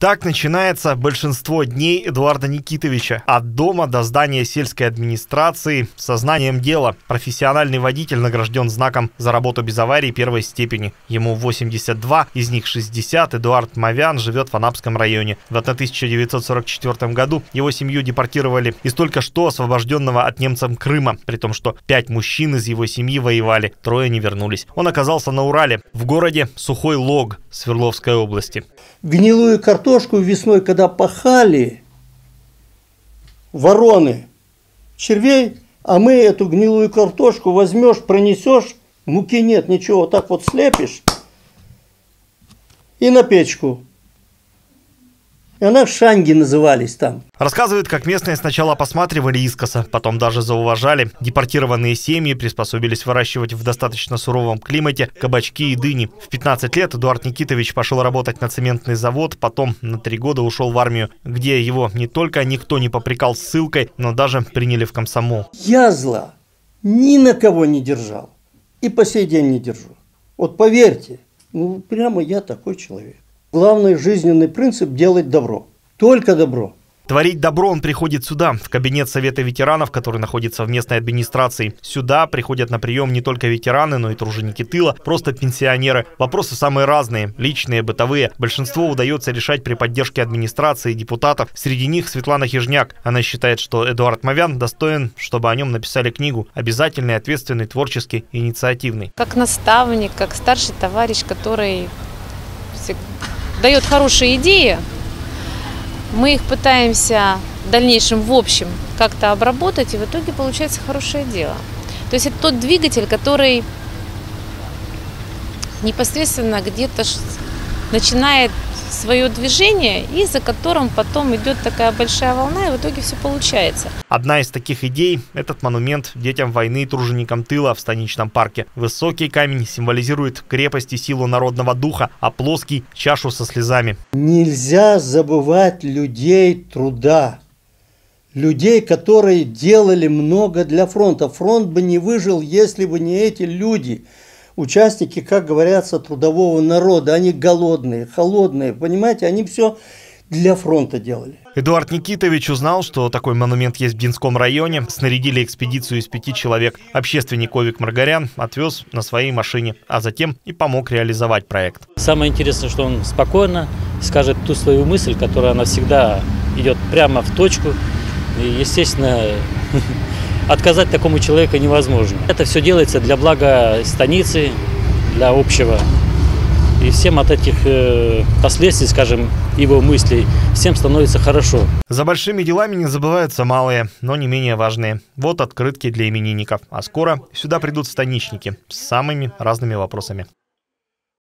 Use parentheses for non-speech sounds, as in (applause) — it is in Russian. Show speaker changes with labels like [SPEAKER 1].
[SPEAKER 1] Так начинается большинство дней Эдуарда Никитовича. От дома до здания сельской администрации сознанием дела. Профессиональный водитель награжден знаком за работу без аварий первой степени. Ему 82, из них 60. Эдуард Мавян живет в Анапском районе. В 1944 году его семью депортировали из только что освобожденного от немцев Крыма, при том, что пять мужчин из его семьи воевали, трое не вернулись. Он оказался на Урале, в городе Сухой Лог Свердловской области.
[SPEAKER 2] Гнилую картошку картошку весной, когда пахали вороны. Червей, а мы эту гнилую картошку возьмешь, пронесешь, муки нет, ничего, вот так вот слепишь и на печку она шанги назывались там.
[SPEAKER 1] Рассказывает, как местные сначала посматривали искоса, потом даже зауважали. Депортированные семьи приспособились выращивать в достаточно суровом климате кабачки и дыни. В 15 лет Эдуард Никитович пошел работать на цементный завод, потом на три года ушел в армию, где его не только никто не попрекал ссылкой, но даже приняли в комсомол.
[SPEAKER 2] Я зла ни на кого не держал. И по сей день не держу. Вот поверьте, ну прямо я такой человек. Главный жизненный принцип – делать добро. Только добро.
[SPEAKER 1] Творить добро он приходит сюда, в кабинет Совета ветеранов, который находится в местной администрации. Сюда приходят на прием не только ветераны, но и труженики тыла, просто пенсионеры. Вопросы самые разные, личные, бытовые. Большинство удается решать при поддержке администрации и депутатов. Среди них Светлана Хижняк. Она считает, что Эдуард Мавян достоин, чтобы о нем написали книгу. Обязательный, ответственный, творческий, инициативный.
[SPEAKER 3] Как наставник, как старший товарищ, который дает хорошие идеи, мы их пытаемся в дальнейшем в общем как-то обработать, и в итоге получается хорошее дело. То есть это тот двигатель, который непосредственно где-то начинает свое движение, и за которым потом идет такая большая волна, и в итоге все получается.
[SPEAKER 1] Одна из таких идей – этот монумент детям войны и труженикам тыла в станичном парке. Высокий камень символизирует крепость и силу народного духа, а плоский – чашу со слезами.
[SPEAKER 2] Нельзя забывать людей труда, людей, которые делали много для фронта. Фронт бы не выжил, если бы не эти люди – участники, как говорятся, трудового народа. Они голодные, холодные, понимаете, они все для фронта делали.
[SPEAKER 1] Эдуард Никитович узнал, что такой монумент есть в Динском районе. Снарядили экспедицию из пяти человек. Общественник Овик Маргарян отвез на своей машине, а затем и помог реализовать проект.
[SPEAKER 4] Самое интересное, что он спокойно скажет ту свою мысль, которая она всегда идет прямо в точку. И, естественно, (laughs) отказать такому человеку невозможно. Это все делается для блага станицы, для общего. И всем от этих э, последствий, скажем, его мыслей, всем становится хорошо.
[SPEAKER 1] За большими делами не забываются малые, но не менее важные. Вот открытки для именинников. А скоро сюда придут станичники с самыми разными вопросами.